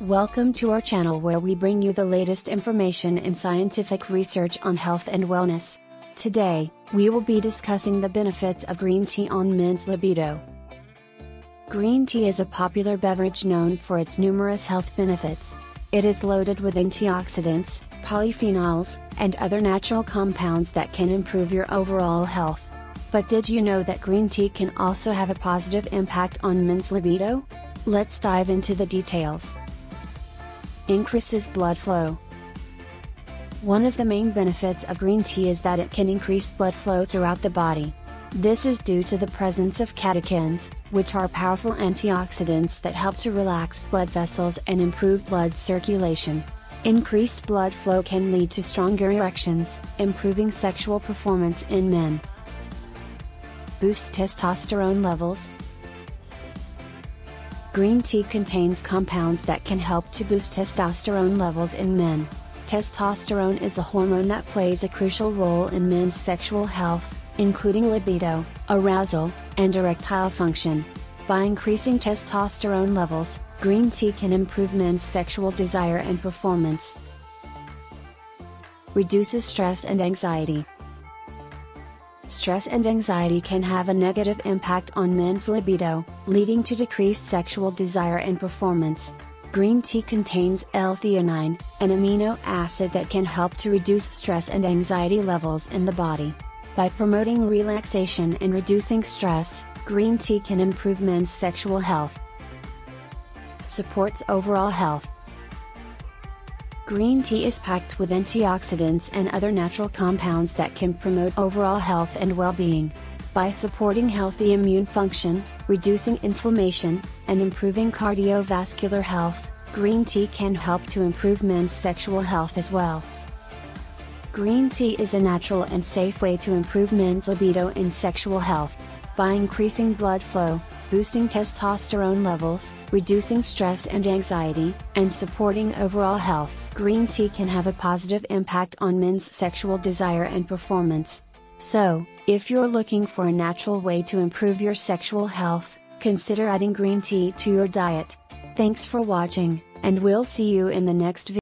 Welcome to our channel where we bring you the latest information and scientific research on health and wellness. Today, we will be discussing the benefits of green tea on men's libido. Green tea is a popular beverage known for its numerous health benefits. It is loaded with antioxidants, polyphenols, and other natural compounds that can improve your overall health. But did you know that green tea can also have a positive impact on men's libido? Let's dive into the details. Increases blood flow. One of the main benefits of green tea is that it can increase blood flow throughout the body. This is due to the presence of catechins, which are powerful antioxidants that help to relax blood vessels and improve blood circulation. Increased blood flow can lead to stronger erections, improving sexual performance in men boosts testosterone levels. Green tea contains compounds that can help to boost testosterone levels in men. Testosterone is a hormone that plays a crucial role in men's sexual health, including libido, arousal, and erectile function. By increasing testosterone levels, green tea can improve men's sexual desire and performance. Reduces stress and anxiety stress and anxiety can have a negative impact on men's libido, leading to decreased sexual desire and performance. Green tea contains L-theanine, an amino acid that can help to reduce stress and anxiety levels in the body. By promoting relaxation and reducing stress, green tea can improve men's sexual health. Supports overall health. Green tea is packed with antioxidants and other natural compounds that can promote overall health and well-being. By supporting healthy immune function, reducing inflammation, and improving cardiovascular health, green tea can help to improve men's sexual health as well. Green tea is a natural and safe way to improve men's libido and sexual health. By increasing blood flow, boosting testosterone levels, reducing stress and anxiety, and supporting overall health, green tea can have a positive impact on men's sexual desire and performance. So, if you're looking for a natural way to improve your sexual health, consider adding green tea to your diet. Thanks for watching, and we'll see you in the next video.